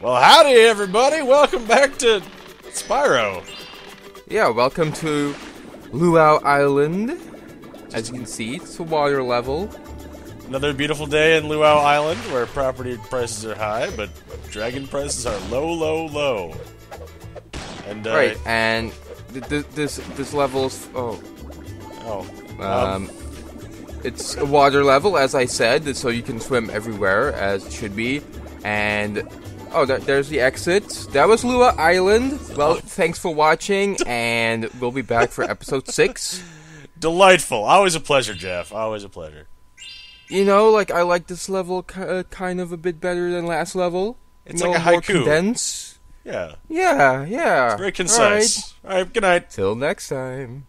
Well, howdy, everybody. Welcome back to Spyro. Yeah, welcome to Luau Island. As you can see, it's a water level. Another beautiful day in Luau Island where property prices are high, but dragon prices are low, low, low. And, uh, Right, and th- th- this this level's oh Oh. um, it's a water level as I said, so you can swim everywhere as it should be. And oh, there, there's the exit. That was Luau Island. Well, thanks for watching, and we'll be back for episode six. delightful. Always a pleasure, Jeff. Always a pleasure. You know, like I like this level uh, kind of a bit better than last level. It's You like a know, more haiku. condensed. Yeah. Yeah, yeah. Very All right. concise. All right, good night. Till next time.